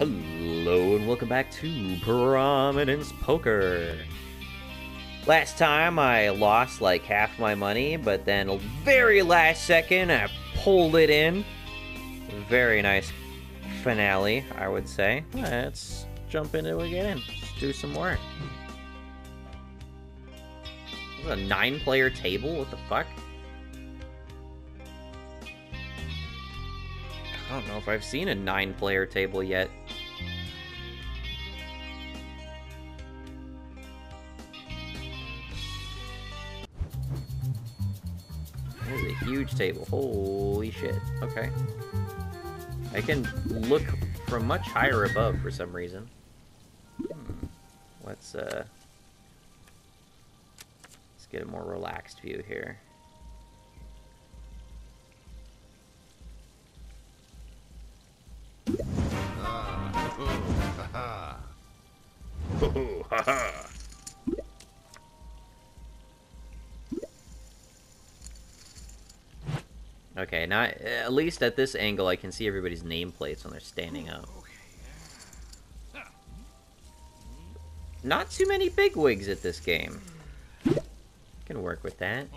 Hello and welcome back to Prominence Poker. Last time I lost like half my money, but then very last second I pulled it in. Very nice finale, I would say. Let's jump into it again. Let's do some more. A nine-player table? What the fuck? I don't know if I've seen a nine-player table yet. Huge table. Holy shit. Okay. I can look from much higher above for some reason. Hmm. Let's, uh... Let's get a more relaxed view here. Oh, haha. Okay, now uh, at least at this angle I can see everybody's nameplates when they're standing up. Oh, Not too many bigwigs at this game. Can work with that.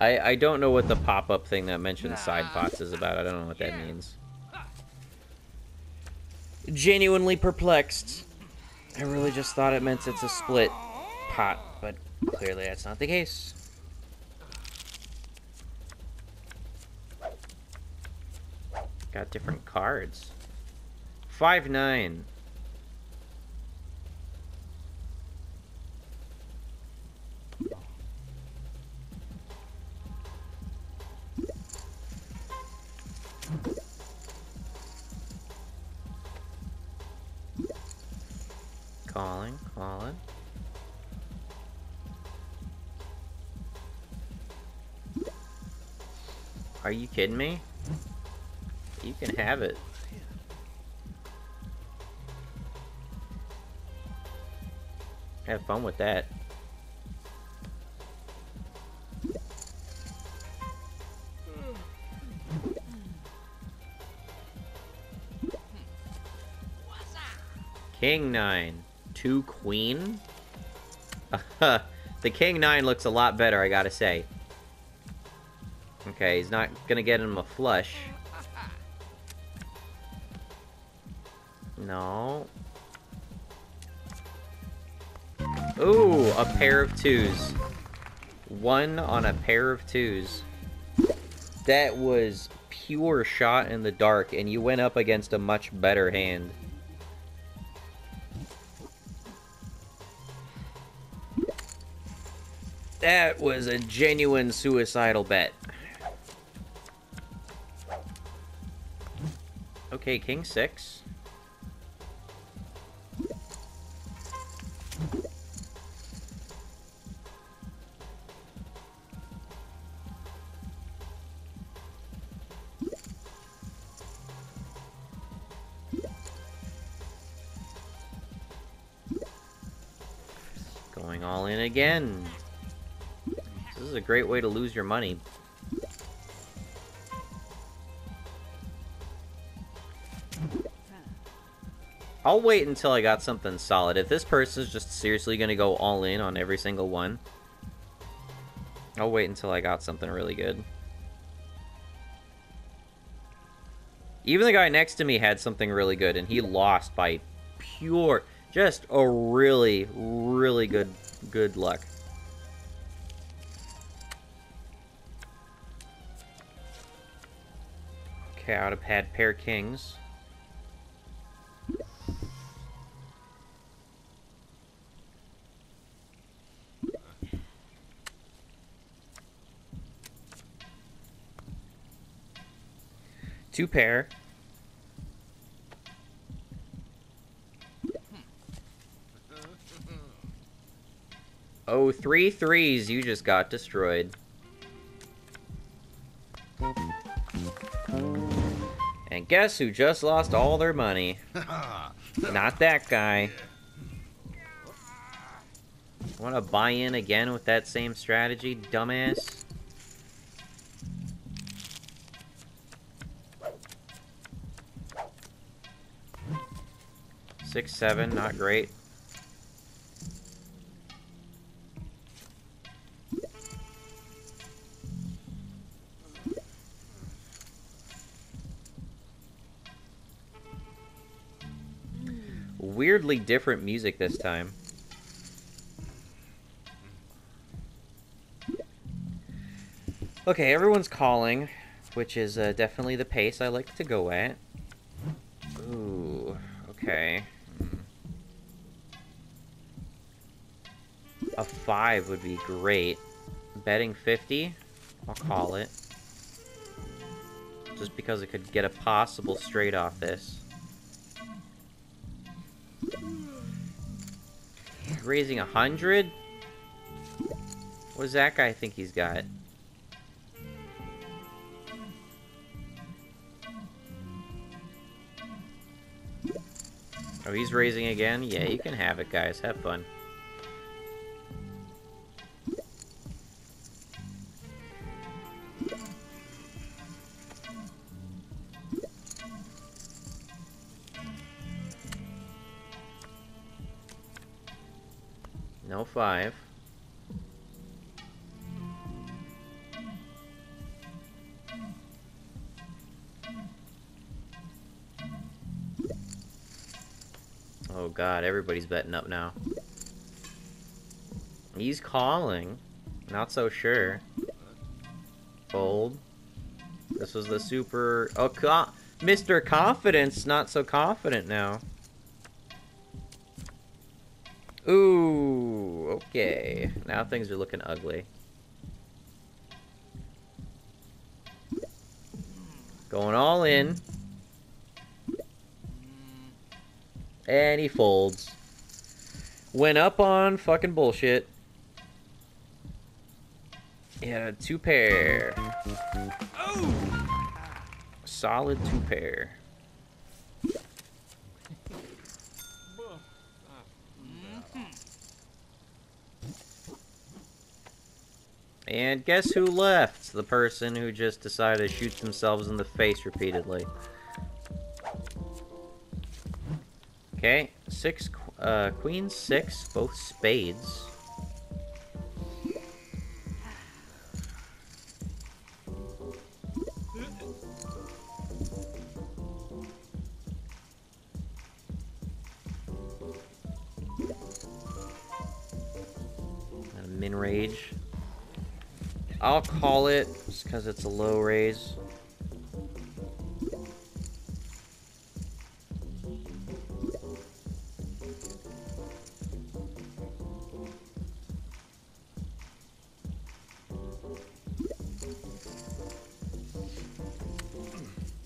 I, I don't know what the pop-up thing that mentions side pots is about. I don't know what that means. Genuinely perplexed. I really just thought it meant it's a split pot, but clearly that's not the case. Got different cards. Five nine. Kidding me? You can have it. Have fun with that. King 9. 2 Queen? the King 9 looks a lot better, I gotta say. Okay, he's not gonna get him a flush. No. Ooh, a pair of twos. Won on a pair of twos. That was pure shot in the dark, and you went up against a much better hand. That was a genuine suicidal bet. Okay, king six. Going all in again. This is a great way to lose your money. I'll wait until I got something solid. If this person's just seriously going to go all in on every single one, I'll wait until I got something really good. Even the guy next to me had something really good, and he lost by pure, just a really, really good, good luck. Okay, would have had pair kings. Two pair. Oh, three threes, you just got destroyed. And guess who just lost all their money? Not that guy. Want to buy in again with that same strategy, dumbass? Six, seven, not great. Weirdly different music this time. Okay, everyone's calling, which is uh, definitely the pace I like to go at. Ooh, okay. A 5 would be great. Betting 50? I'll call it. Just because it could get a possible straight off this. Raising a 100? What does that guy think he's got? Oh, he's raising again? Yeah, you can have it, guys. Have fun. Five. Oh god, everybody's betting up now. He's calling. Not so sure. Fold. This was the super... Oh, co Mr. Confidence, not so confident now. Ooh, okay. Now things are looking ugly. Going all in. And he folds. Went up on fucking bullshit. Yeah, two pair. Oh! Solid two pair. And guess who left? The person who just decided to shoot themselves in the face repeatedly. Okay, six, uh, queen six, both spades. Call it just because it's a low raise.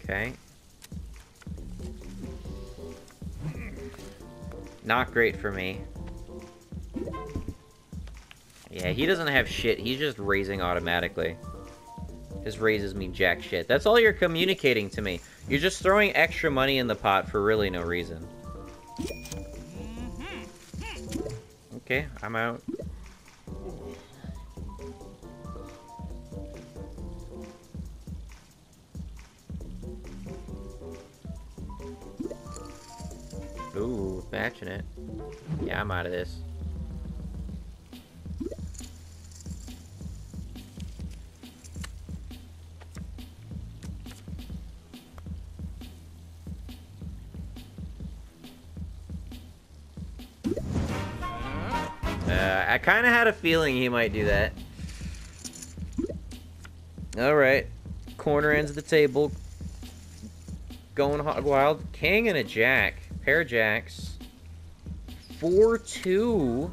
Okay. Not great for me. Yeah, he doesn't have shit. He's just raising automatically. Just raises me jack shit. That's all you're communicating to me. You're just throwing extra money in the pot for really no reason. Mm-hmm. Okay, I'm out. Uh, I kind of had a feeling he might do that. Alright. Corner ends of the table. Going hog wild. King and a jack. Pair jacks. Four two.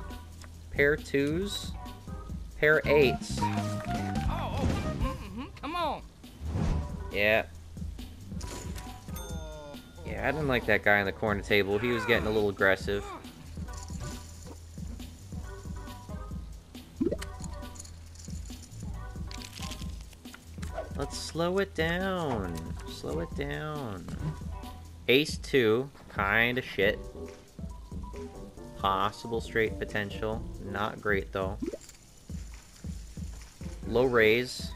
Pair twos. Pair eights. Oh, mm-hmm. come on. Yeah. Yeah, I didn't like that guy on the corner table. He was getting a little aggressive. Slow it down. Slow it down. Ace 2. Kinda shit. Possible straight potential. Not great, though. Low raise.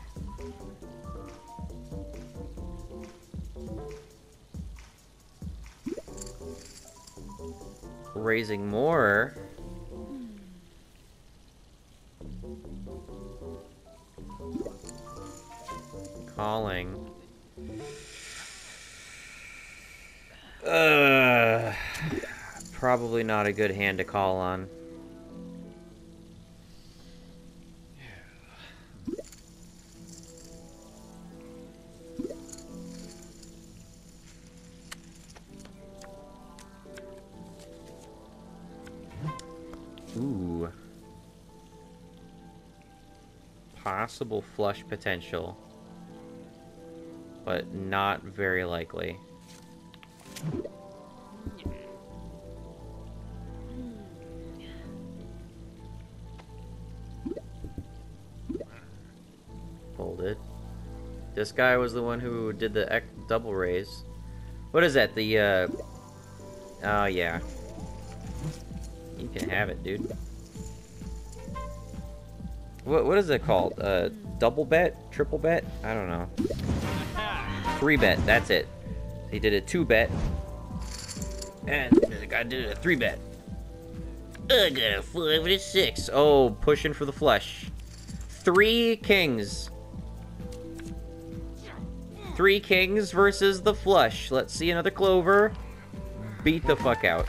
Raising more. Calling. Uh, probably not a good hand to call on. Ooh. Possible flush potential. But not very likely. Folded. This guy was the one who did the double raise. What is that? The, uh... Oh, yeah. You can have it, dude. What, what is it called? Uh, double bet? Triple bet? I don't know. Three bet, that's it. He did a two bet. And the guy did a three bet. I got a five and a six. Oh, pushing for the flush. Three kings. Three kings versus the flush. Let's see another clover. Beat the fuck out.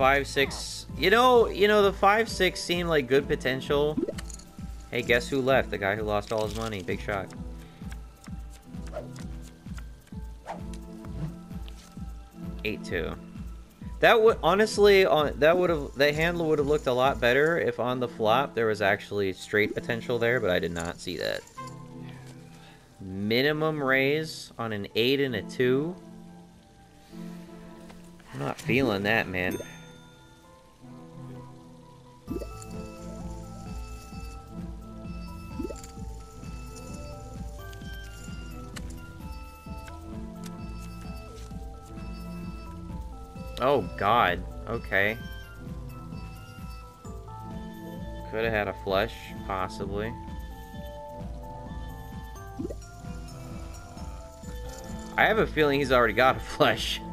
Five, six. You know, you know, the five, six seemed like good potential. Hey, guess who left? The guy who lost all his money. Big shot. Eight two. That would honestly on that would have the handle would have looked a lot better if on the flop there was actually straight potential there, but I did not see that. Minimum raise on an eight and a two. I'm not feeling that, man. Oh, God. Okay. Could have had a flush, possibly. I have a feeling he's already got a flush.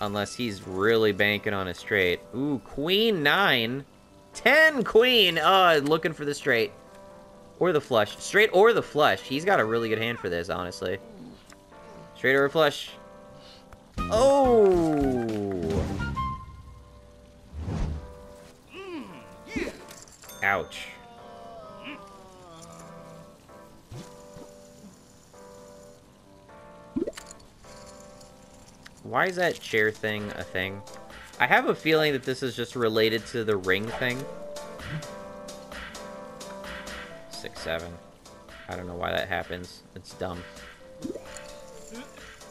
Unless he's really banking on a straight. Ooh, queen nine. Ten queen! Oh, looking for the straight. Or the flush. Straight or the flush. He's got a really good hand for this, honestly. Straight or flush. Oh! Ouch. Why is that chair thing a thing? I have a feeling that this is just related to the ring thing. Six, seven. I don't know why that happens. It's dumb.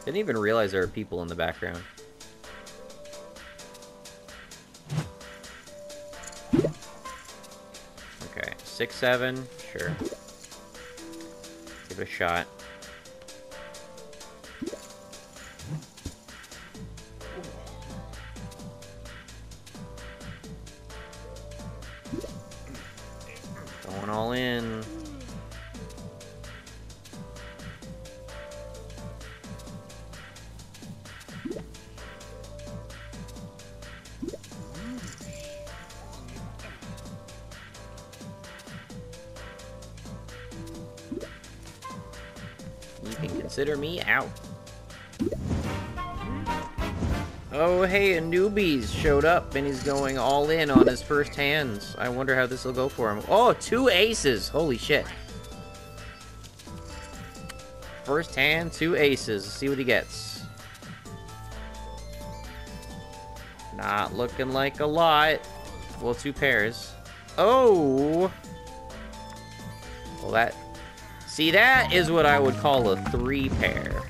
Didn't even realize there were people in the background. Okay, six, seven, sure. Give it a shot. And he's going all in on his first hands. I wonder how this will go for him. Oh, two aces. Holy shit. First hand, two aces. Let's see what he gets. Not looking like a lot. Well, two pairs. Oh! Well, that... See, that is what I would call a three pair.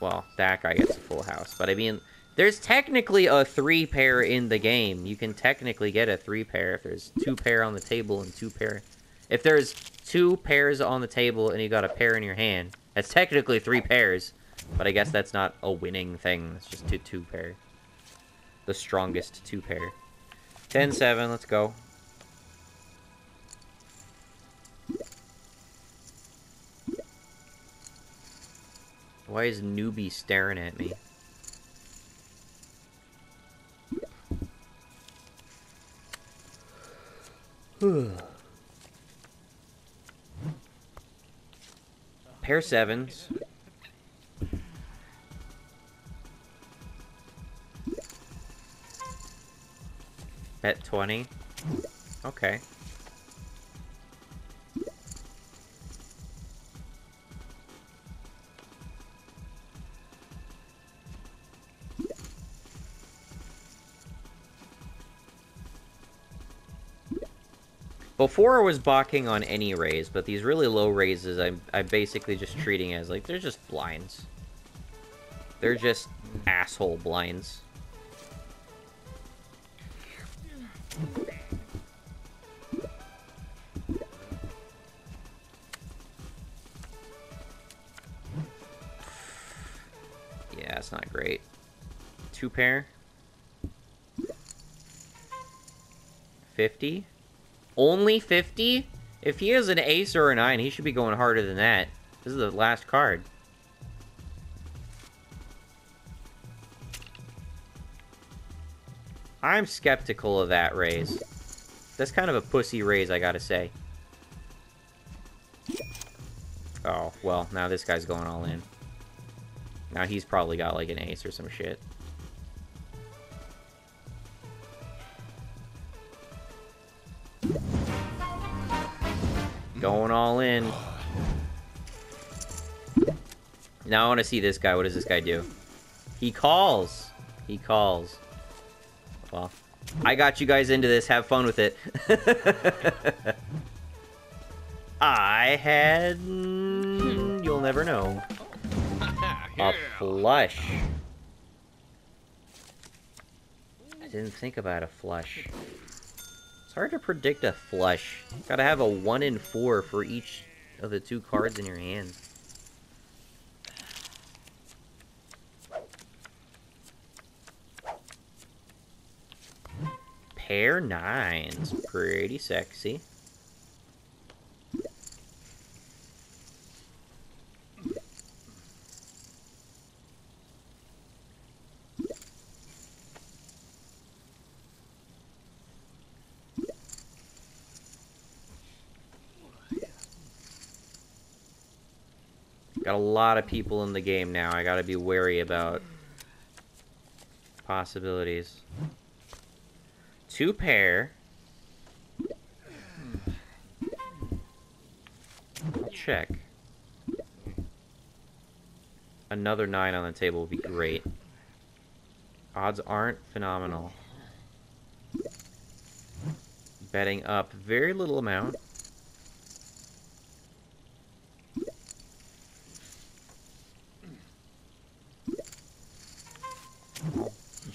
Well, that guy gets a full house. But I mean, There's technically a three pair in the game. You can technically get a three pair if there's two pair on the table and two pair. If there's two pairs on the table and you got a pair in your hand, that's technically three pairs. But I guess that's not a winning thing. It's just two two pair. The strongest two pair. 10-7, let's go. Why is newbie staring at me? Pair sevens. Bet 20. Okay. Before I was balking on any raise, but these really low raises, I'm, I'm basically just treating as, like, they're just blinds. They're just asshole blinds. Yeah, it's not great. Two pair. 50? Only 50? If he has an ace or a nine, he should be going harder than that. This is the last card. I'm skeptical of that raise. That's kind of a pussy raise, I gotta say. Oh, well, now this guy's going all in. Now he's probably got like an ace or some shit. Going all in. Now I want to see this guy. What does this guy do? He calls. He calls. Well, I got you guys into this. Have fun with it. I had... You'll never know. A flush. I didn't think about a flush. It's hard to predict a flush. Gotta have a 1 in 4 for each of the two cards in your hand. Pair nines. Pretty sexy. Got a lot of people in the game now. I gotta be wary about possibilities. Two pair. Check. Another nine on the table would be great. Odds aren't phenomenal. Betting up very little amount.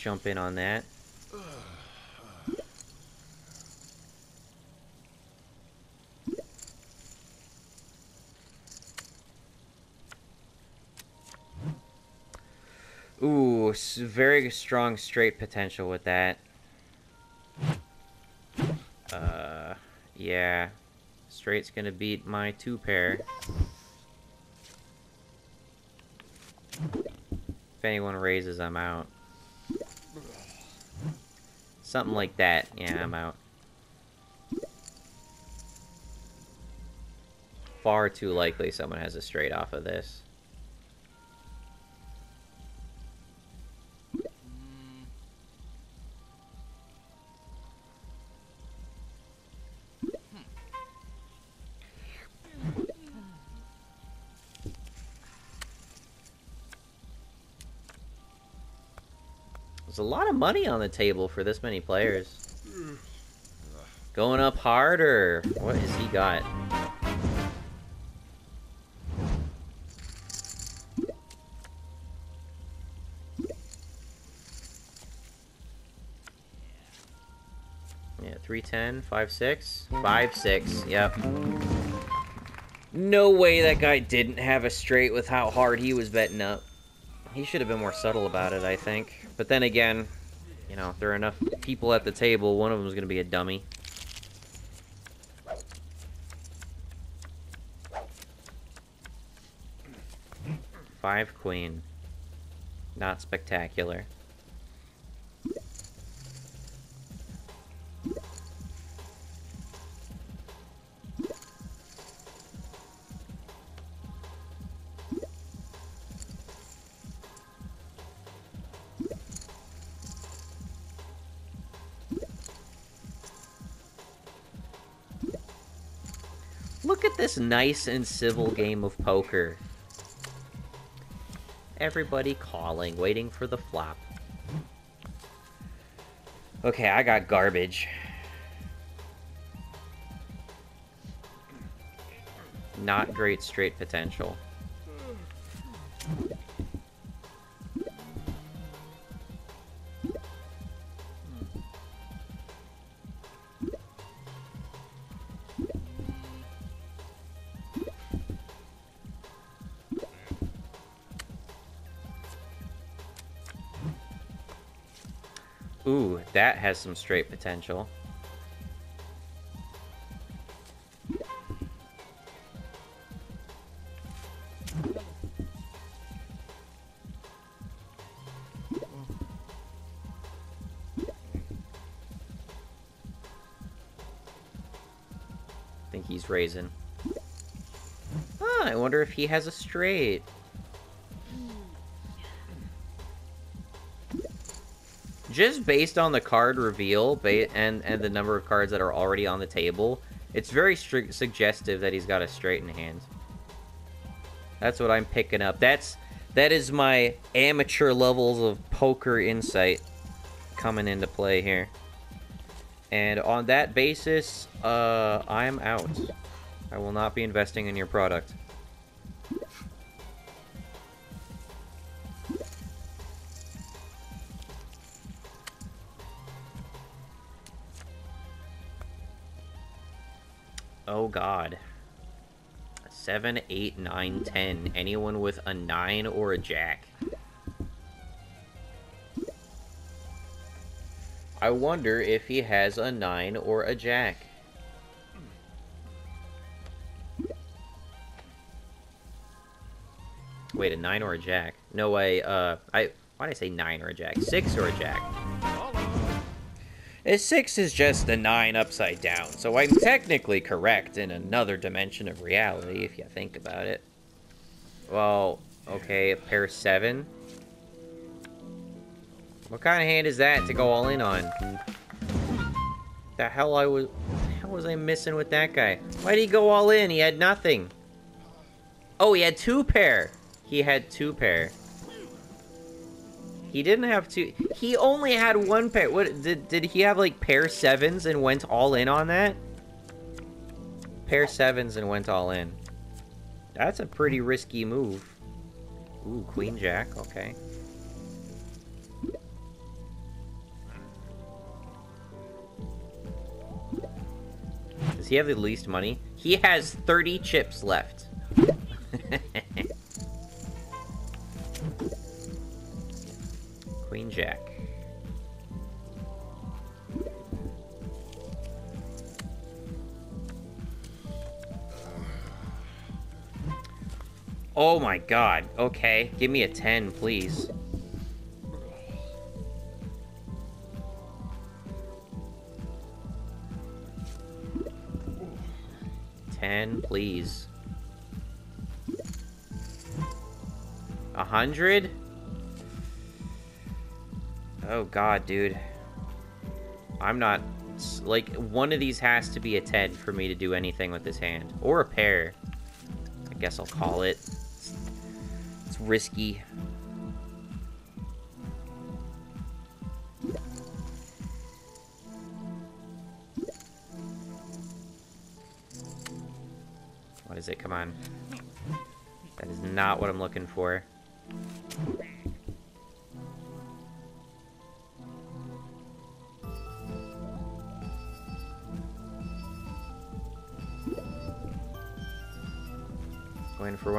Jump in on that. Ooh, very strong straight potential with that. Uh, yeah. Straight's gonna beat my two pair. If anyone raises, I'm out. Something like that. Yeah, I'm out. Far too likely someone has a straight off of this. money on the table for this many players. Hmm. Going up harder. What has he got? Yeah, 310, 5 6. 5 6, yep. No way that guy didn't have a straight with how hard he was betting up. He should have been more subtle about it, I think. But then again, you know, if there are enough people at the table, one of them is going to be a dummy. Five queen. Not spectacular. Nice and civil game of poker. Everybody calling, waiting for the flop. Okay, I got garbage. Not great straight potential. Has some straight potential. I think he's raising. Ah, I wonder if he has a straight. Just based on the card reveal and and the number of cards that are already on the table, it's very suggestive that he's got a straight in hand. That's what I'm picking up. That's that is my amateur levels of poker insight coming into play here. And on that basis, uh, I'm out. I will not be investing in your product. God. 7, 8, 9, 10. Anyone with a 9 or a jack. I wonder if he has a 9 or a jack. Wait, a 9 or a jack? No way, uh, I... Why did I say 9 or a jack? 6 or a jack? A 6 is just a 9 upside down, so I'm technically correct in another dimension of reality, if you think about it. Well, okay, a pair 7. What kind of hand is that to go all in on? The hell I was... Hell was I missing with that guy? Why did he go all in? He had nothing. Oh, he had two pair. He had two pair. He didn't have two. He only had one pair. What did did he have like pair sevens and went all in on that? Pair sevens and went all in. That's a pretty risky move. Ooh, queen jack. Okay. Does he have the least money? He has 30 chips left. Queen Jack. Oh my god. Okay, give me a 10, please. Ten, please. A hundred? Oh god, dude. I'm not... Like, one of these has to be a 10 for me to do anything with this hand. Or a pair. I guess I'll call it. It's, it's risky. What is it? Come on. That is not what I'm looking for.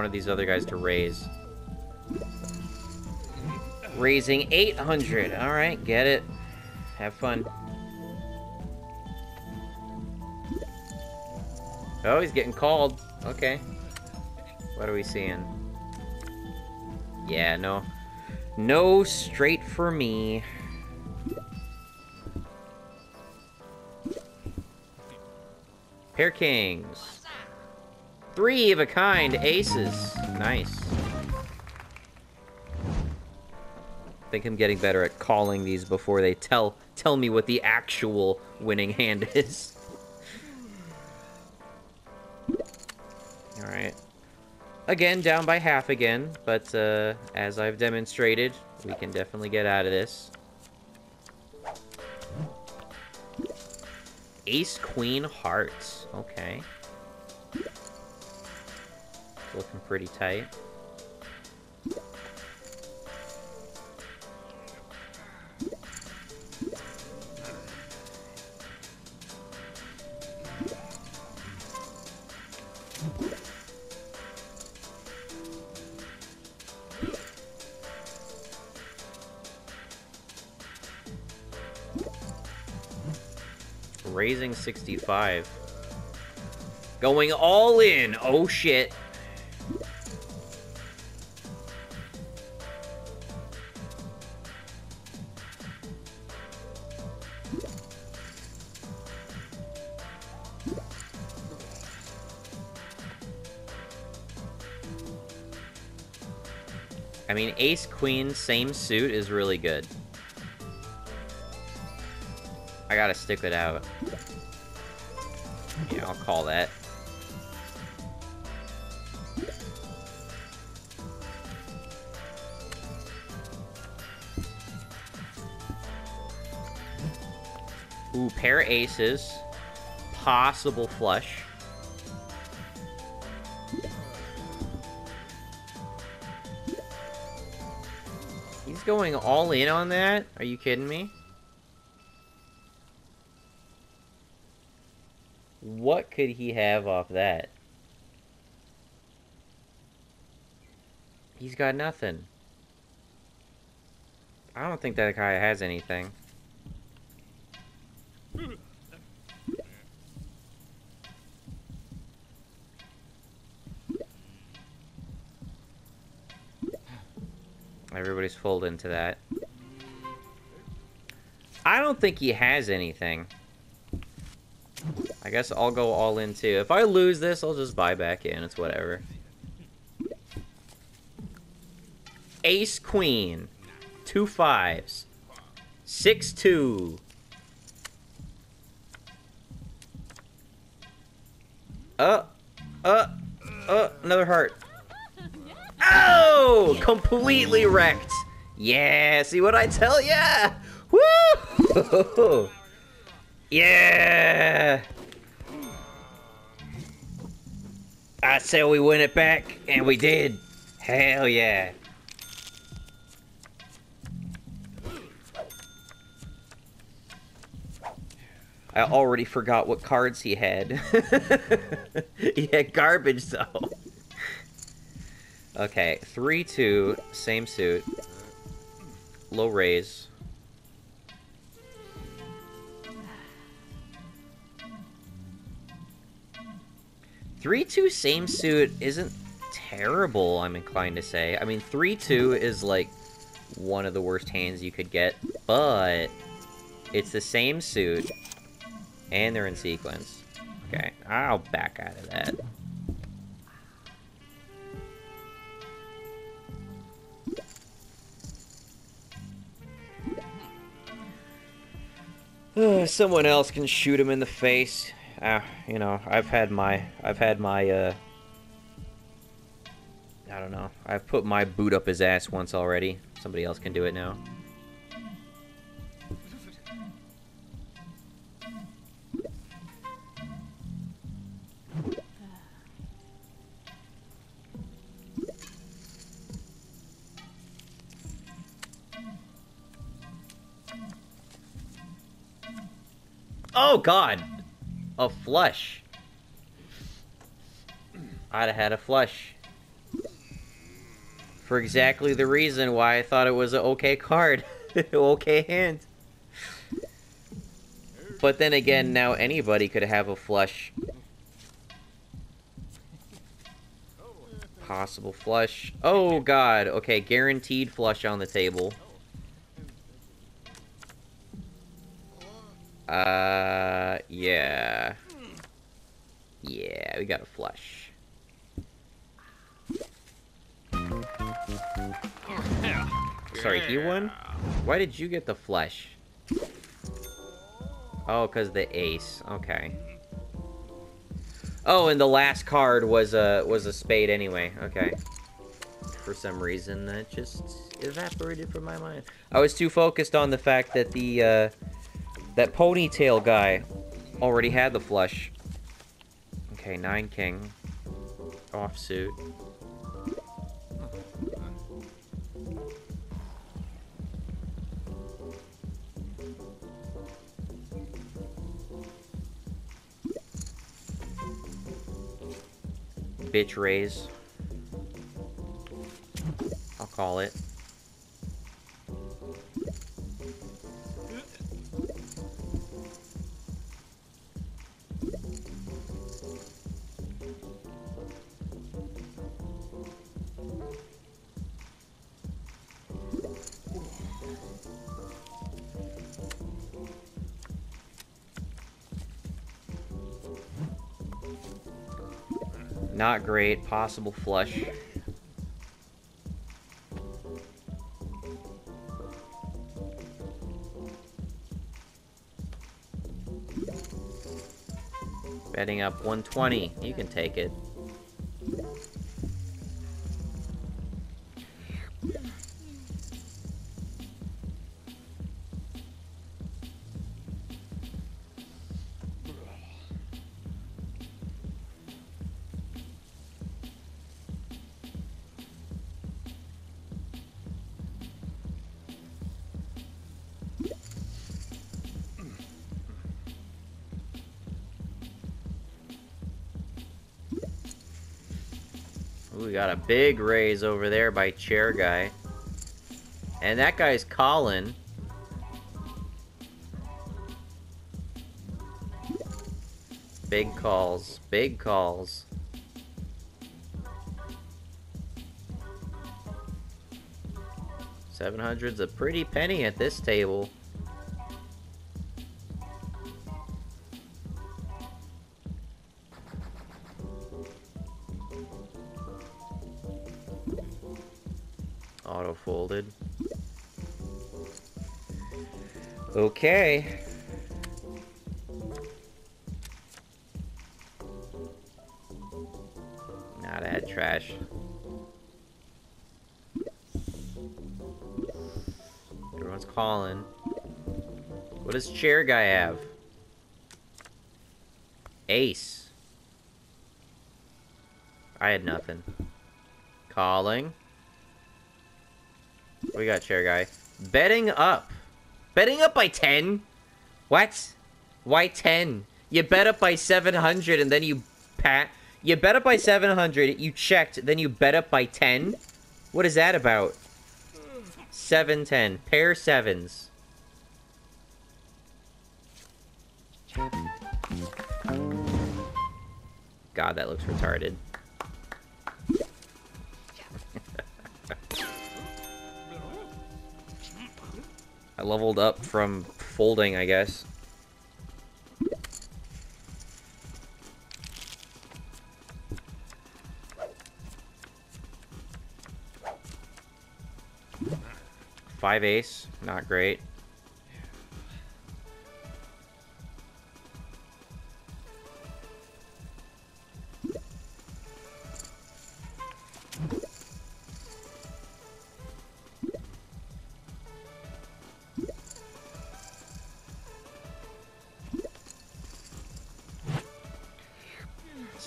Of these other guys to raise. Raising 800. Alright, get it. Have fun. Oh, he's getting called. Okay. What are we seeing? Yeah, no. No straight for me. Pair kings. Three of a kind aces. Nice. I think I'm getting better at calling these before they tell tell me what the actual winning hand is. Alright. Again, down by half again, but uh, as I've demonstrated, we can definitely get out of this. Ace, Queen, Hearts. Okay. Looking pretty tight. Raising 65. Going all in. Oh, shit. Queen, same suit is really good. I gotta stick it out. Yeah, I'll call that. Ooh, pair aces. Possible flush. Going all in on that? Are you kidding me? What could he have off that? He's got nothing. I don't think that guy has anything. Everybody's full into that. I don't think he has anything. I guess I'll go all in too. If I lose this, I'll just buy back in. It's whatever. Ace Queen. Two fives. Six two. Uh, uh, uh, another heart. Completely wrecked. Yeah, see what I tell ya? Woo! yeah! I said we win it back, and we did. Hell yeah. I already forgot what cards he had. he had garbage, though. Okay, 3-2, same suit. Low raise. Three two same suit isn't terrible, I'm inclined to say. I mean, three two is like one of the worst hands you could get, but it's the same suit, and they're in sequence. Okay, I'll back out of that. Someone else can shoot him in the face. Uh, you know, I've had my, I've had my, uh, I don't know. I've put my boot up his ass once already. Somebody else can do it now. Oh god! A flush. I'd have had a flush. For exactly the reason why I thought it was an okay card. okay hand. But then again, now anybody could have a flush. Possible flush. Oh god, okay, guaranteed flush on the table. Uh, yeah. Yeah, we got a flush. Sorry, he won? Why did you get the flush? Oh, because the ace. Okay. Oh, and the last card was a was a spade anyway. Okay. For some reason, that just evaporated from my mind. I was too focused on the fact that the uh, that ponytail guy already had the flush. Okay, nine king. Offsuit. Bitch raise. I'll call it. Not great. Possible flush. Betting up 120. You can take it. Big raise over there by chair guy. And that guy's calling. Big calls. Big calls. Seven hundred's a pretty penny at this table. Okay. Not add trash. Everyone's calling. What does chair guy have? Ace. I had nothing. Calling. We got chair guy. Betting up. Betting up by 10? What? Why 10? You bet up by 700 and then you pat. You bet up by 700, you checked, then you bet up by 10? What is that about? 710. Pair sevens. God, that looks retarded. I leveled up from folding, I guess. Five ace, not great.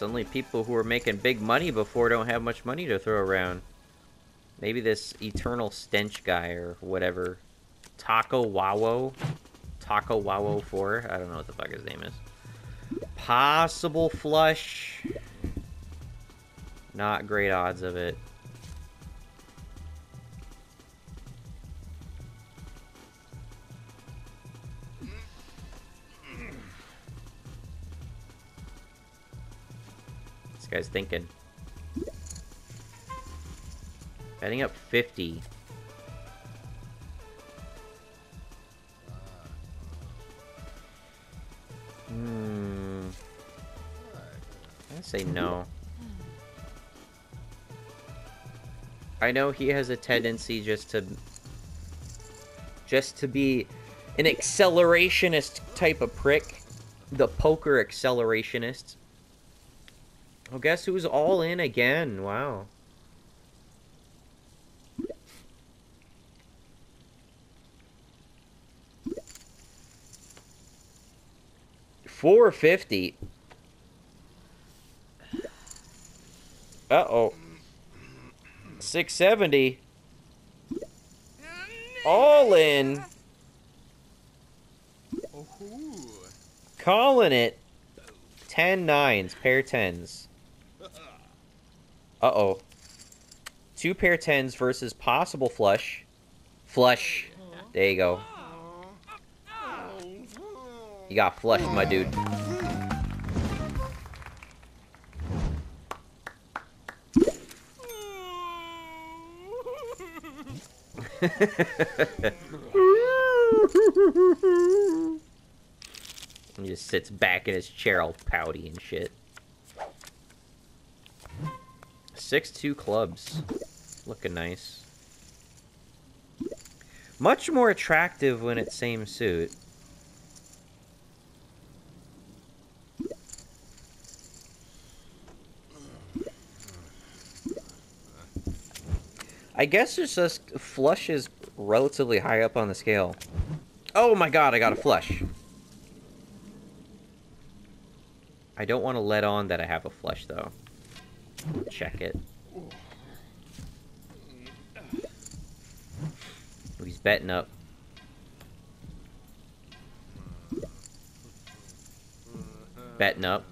Suddenly people who were making big money before don't have much money to throw around. Maybe this Eternal Stench guy or whatever. Taco Wawo? Taco Wawo 4? I don't know what the fuck his name is. Possible flush. Not great odds of it. Guy's thinking. Betting up 50. Hmm. I say no. I know he has a tendency just to just to be an accelerationist type of prick. The poker accelerationist. Oh, guess who's all in again? Wow. Four fifty. Uh oh. Six seventy. All in. Calling it. Ten nines, pair tens. Uh-oh. Two pair tens versus possible flush. Flush. There you go. You got flushed, my dude. he just sits back in his chair all pouty and shit. Six two clubs. Looking nice. Much more attractive when it's same suit. I guess it's just flush is relatively high up on the scale. Oh my god, I got a flush. I don't want to let on that I have a flush, though. Check it. He's betting up. Betting up.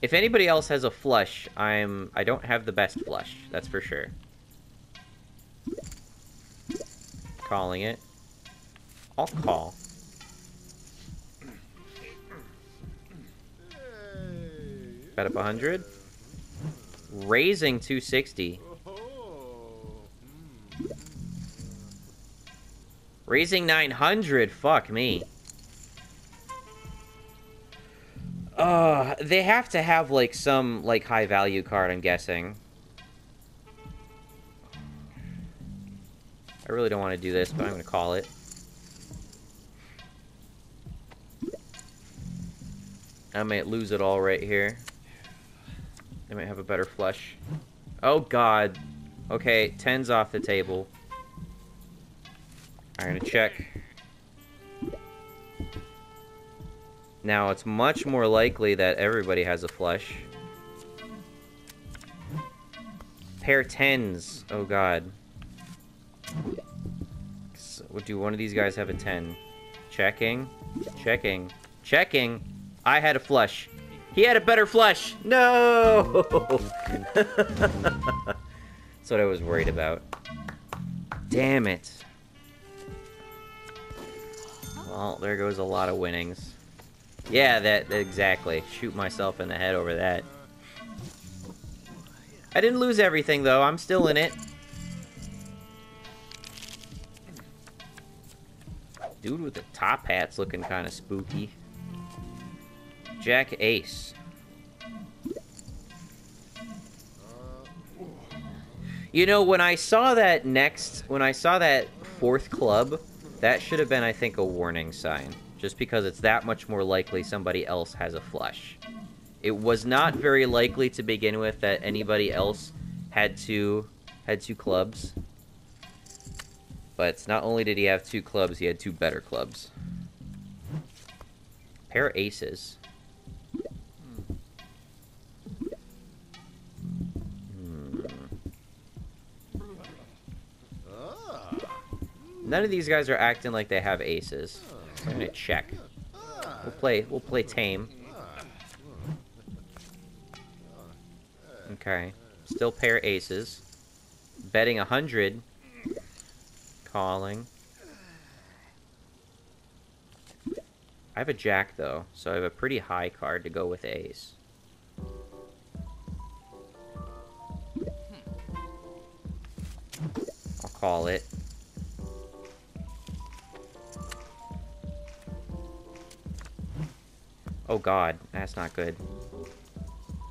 If anybody else has a flush, I'm I don't have the best flush, that's for sure. Calling it. I'll call. Bet up 100. Raising 260. Raising 900. Fuck me. Uh, they have to have, like, some, like, high-value card, I'm guessing. I really don't want to do this, but I'm going to call it. I might lose it all right here. I might have a better flush. Oh, God. Okay, 10's off the table. I'm gonna check. Now, it's much more likely that everybody has a flush. Pair 10s. Oh, God. So, do one of these guys have a 10? Checking. Checking. Checking. I had a flush. He had a better flush. No! That's what I was worried about. Damn it. Well, there goes a lot of winnings. Yeah, that exactly. Shoot myself in the head over that. I didn't lose everything, though. I'm still in it. Dude with the top hat's looking kind of spooky. Jack Ace. You know, when I saw that next, when I saw that fourth club, that should have been, I think, a warning sign. Just because it's that much more likely somebody else has a flush. It was not very likely to begin with that anybody else had two, had two clubs. But not only did he have two clubs, he had two better clubs. Pair aces. None of these guys are acting like they have aces. I'm gonna check. We'll play we'll play tame. Okay. Still pair aces. Betting a hundred. Calling. I have a jack, though, so I have a pretty high card to go with ace. I'll call it. Oh god, that's not good.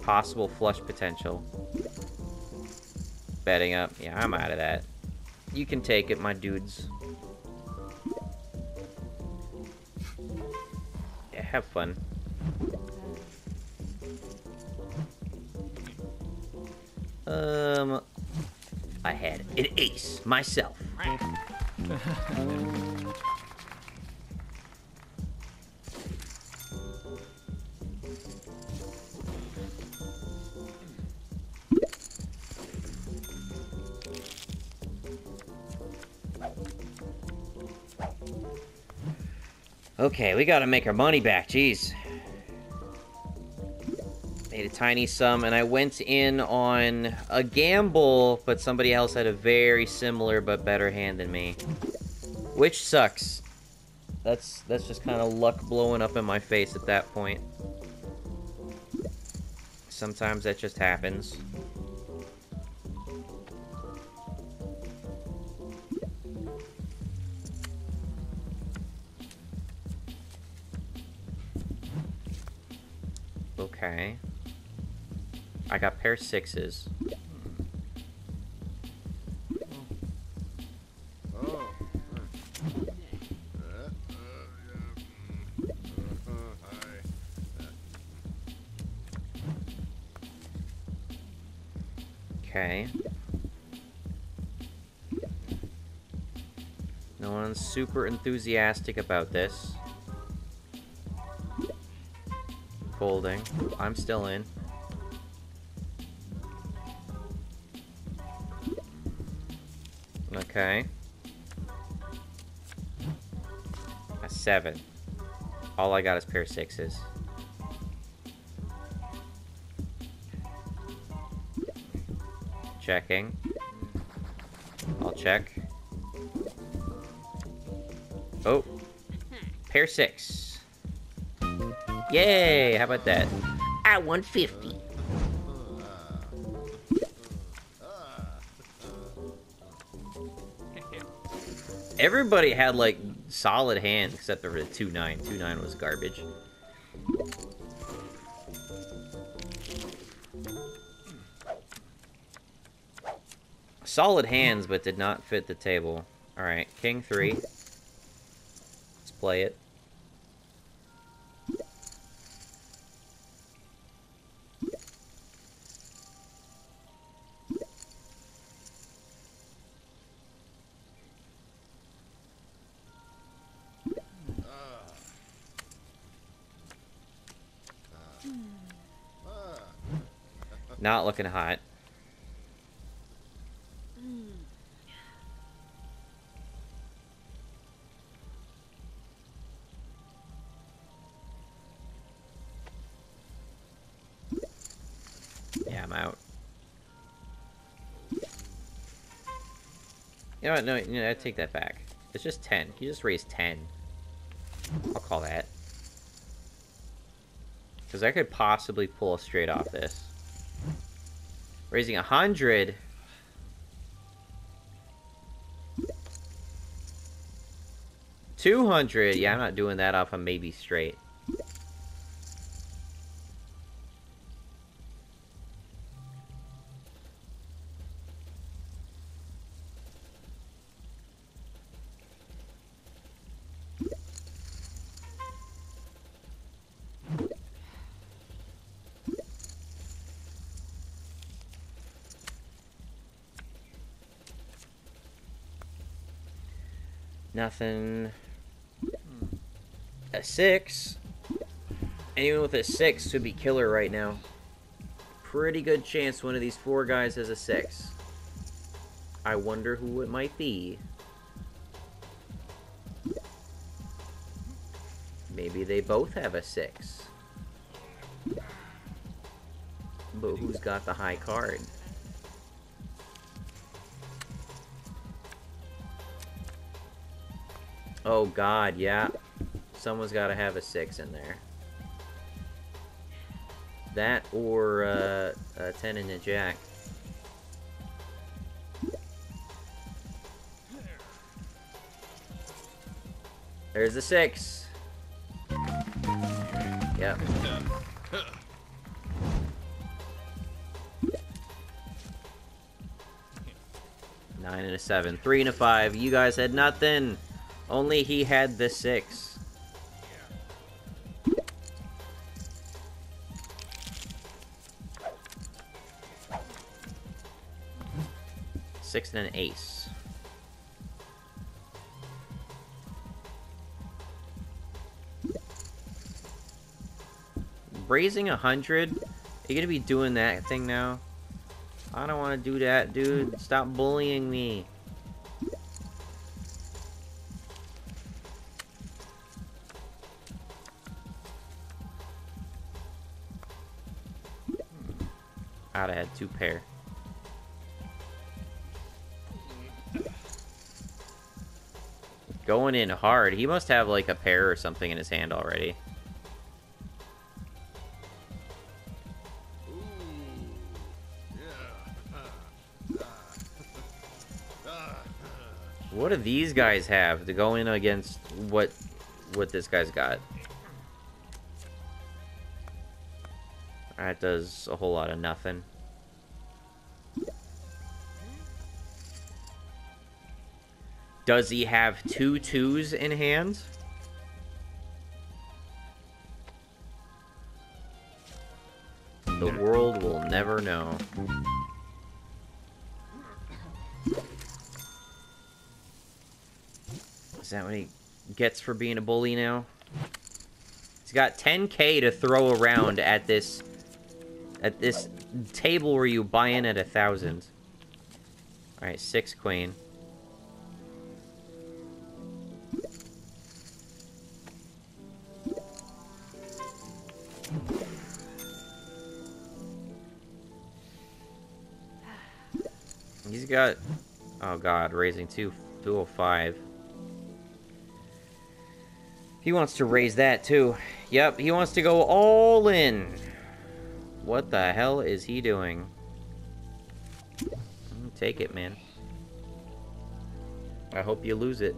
Possible flush potential. Betting up. Yeah, I'm out of that. You can take it, my dudes. Yeah, have fun. Um, I had an ace myself. Okay, we gotta make our money back, jeez. Made a tiny sum, and I went in on a gamble, but somebody else had a very similar but better hand than me. Which sucks. That's that's just kind of luck blowing up in my face at that point. Sometimes that just happens. Pair sixes. Okay. No one's super enthusiastic about this. Folding. I'm still in. Okay. A seven. All I got is pair sixes. Checking. I'll check. Oh. Pair six. Yay! How about that? I won 50. Everybody had like solid hands except for the 2-9. 2-9 was garbage. Solid hands, but did not fit the table. Alright, king 3. Let's play it. Looking hot. Yeah, I'm out. You know what? No, you know, I take that back. It's just 10. You just raise 10. I'll call that. Because I could possibly pull a straight off this. Raising a hundred. Two hundred. Yeah, I'm not doing that off a maybe straight. Nothing. A six. Anyone with a six would be killer right now. Pretty good chance one of these four guys has a six. I wonder who it might be. Maybe they both have a six. But who's got the high card? Oh god, yeah. Someone's got to have a six in there. That or uh, a ten and a jack. There's the six. Yep. Nine and a seven. Three and a five. You guys had nothing. Only he had the six. Six and an ace. Raising a hundred? You gonna be doing that thing now? I don't want to do that, dude. Stop bullying me. I'd have had two pair. Going in hard. He must have like a pair or something in his hand already. What do these guys have to go in against what what this guy's got? That does a whole lot of nothing. Does he have two twos in hand? The world will never know. Is that what he gets for being a bully now? He's got 10k to throw around at this at this table where you buy in at a thousand. Alright, six queen. He's got oh god, raising two 205. He wants to raise that too. Yep, he wants to go all in. What the hell is he doing? Take it, man. I hope you lose it.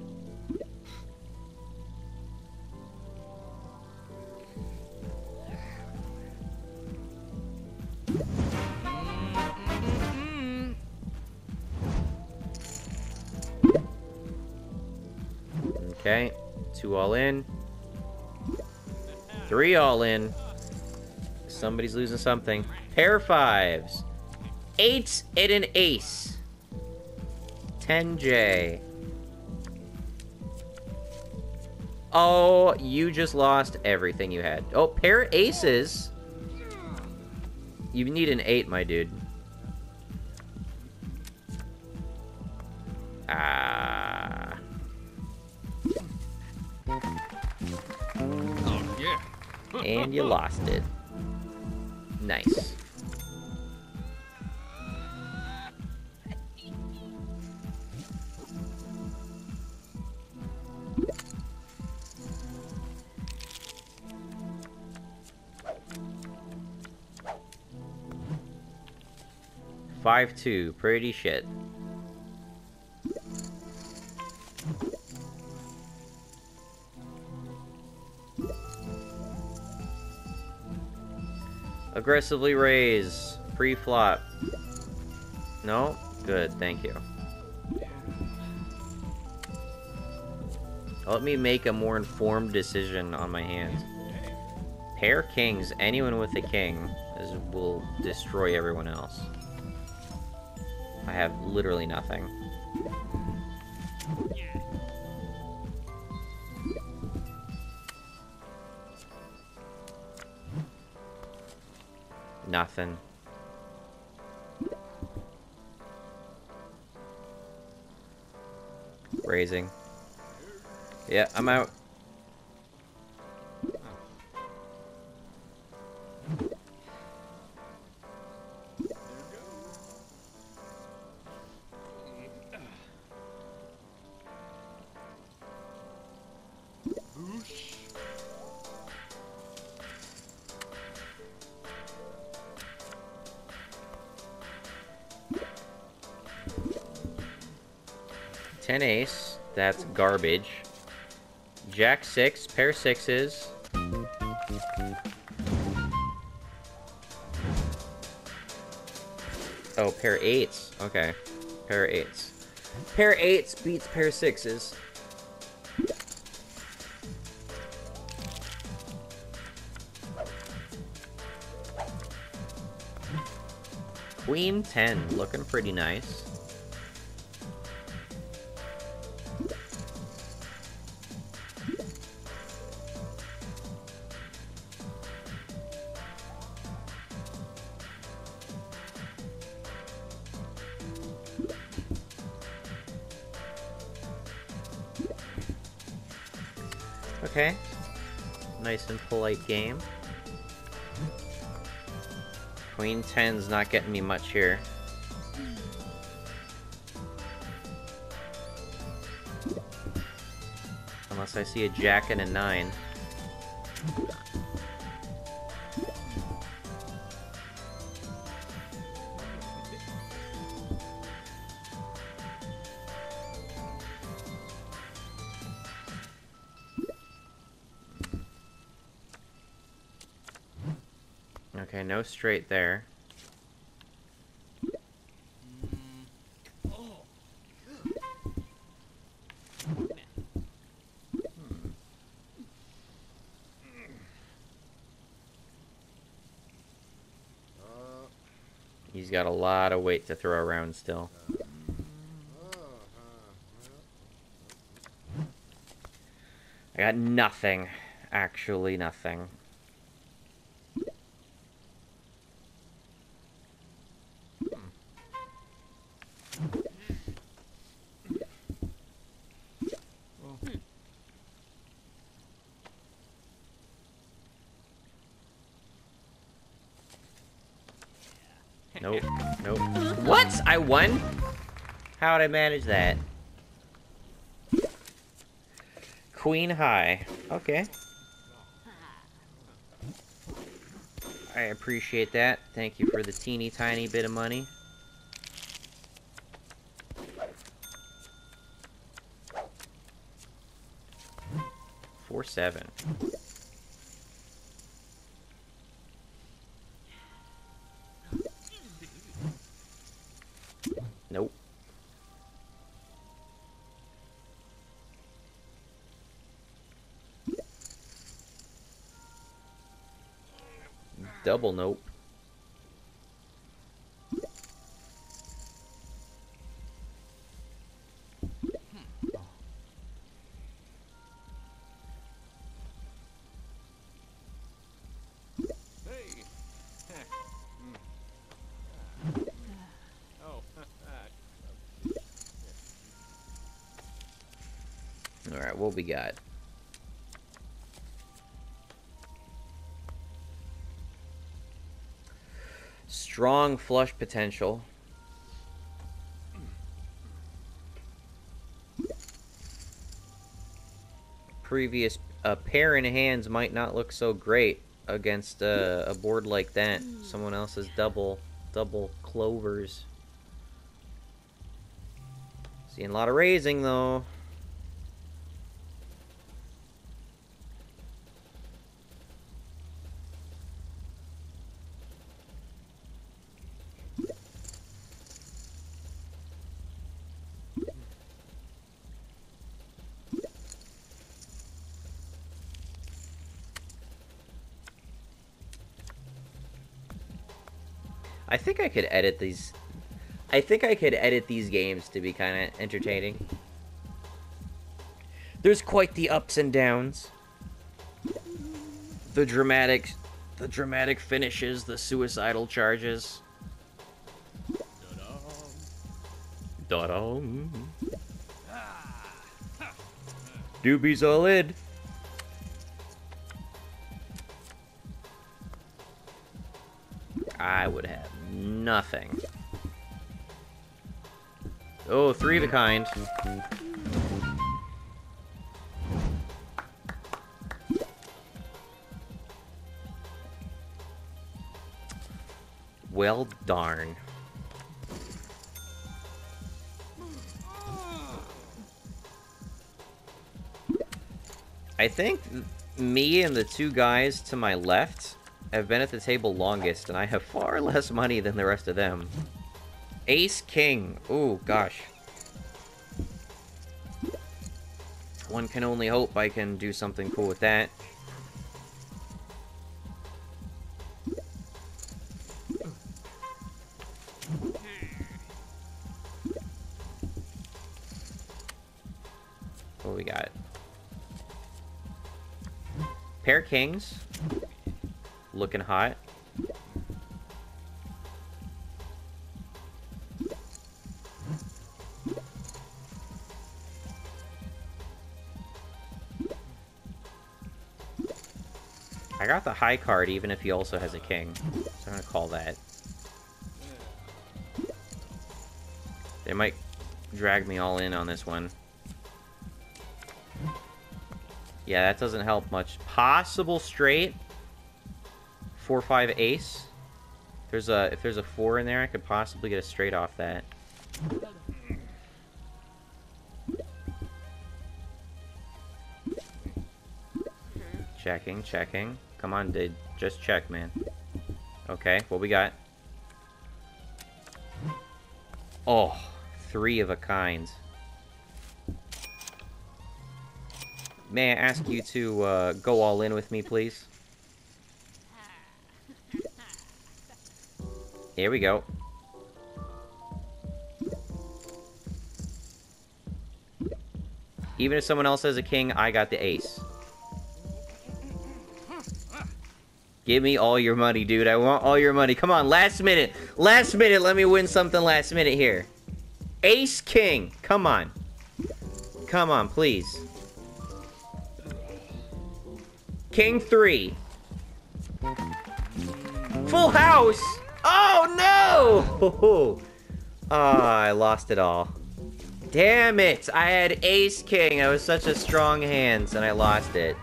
Okay, two all in. Three all in. Somebody's losing something. Pair fives. Eight and an ace. 10J. Oh, you just lost everything you had. Oh, pair aces. You need an eight, my dude. Ah. Oh, yeah. And you lost it. Nice. Five two, pretty shit. Aggressively raise. Pre-flop. No? Good, thank you. Let me make a more informed decision on my hand. Pair kings, anyone with a king is, will destroy everyone else. I have literally nothing. Nothing. Raising. Yeah, I'm out. Garbage. Jack 6, pair 6s. Oh, pair 8s. Okay. Pair 8s. Pair 8s beats pair 6s. Queen 10, looking pretty nice. Polite game. Queen 10's not getting me much here. Unless I see a jack and a 9. Okay, no straight there. He's got a lot of weight to throw around still. I got nothing. Actually nothing. How'd I manage that? Queen high. Okay. I appreciate that. Thank you for the teeny tiny bit of money. Four seven. Double nope. Alright, what we got? Strong flush potential. Previous a pair in hands might not look so great against a, a board like that. Someone else's double double clovers. Seeing a lot of raising though. I could edit these. I think I could edit these games to be kind of entertaining. There's quite the ups and downs. The dramatic, the dramatic finishes, the suicidal charges. Da-dum. Doobies all in. nothing. Oh, three of a kind. Well, darn. I think me and the two guys to my left have been at the table longest, and I have far less money than the rest of them. Ace King. Oh, gosh. One can only hope I can do something cool with that. What we got? Pair kings. Looking hot. I got the high card even if he also has a king. So I'm gonna call that. They might drag me all in on this one. Yeah, that doesn't help much. Possible straight. Four five ace. If there's a if there's a four in there, I could possibly get a straight off that. Checking, checking. Come on, dude. Just check, man. Okay, what we got? Oh, three of a kind. May I ask you to uh, go all in with me, please? Here we go. Even if someone else has a king, I got the ace. Give me all your money, dude. I want all your money. Come on, last minute. Last minute, let me win something last minute here. Ace King. Come on. Come on, please. King 3. Full house! Oh, no! Oh, I lost it all. Damn it! I had Ace King. I was such a strong hands, and I lost it.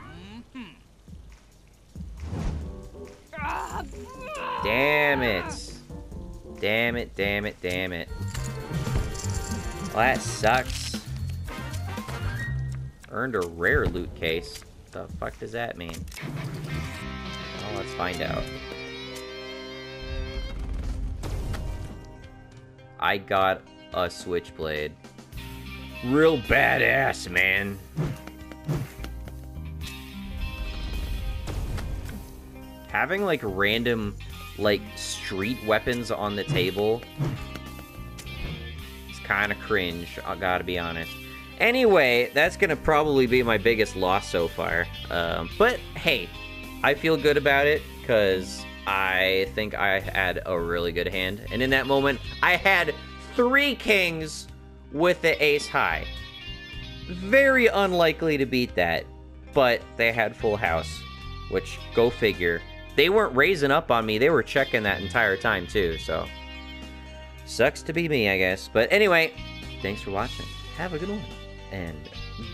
Damn it. Damn it, damn it, damn it. Well, that sucks. Earned a rare loot case. What the fuck does that mean? Well, let's find out. I got a switchblade. Real badass, man. Having like random like street weapons on the table it's kind of cringe, I gotta be honest. Anyway, that's gonna probably be my biggest loss so far. Um, but hey, I feel good about it because I think I had a really good hand. And in that moment, I had three kings with the ace high. Very unlikely to beat that, but they had full house, which go figure. They weren't raising up on me, they were checking that entire time too, so. Sucks to be me, I guess. But anyway, thanks for watching. Have a good one, and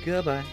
goodbye.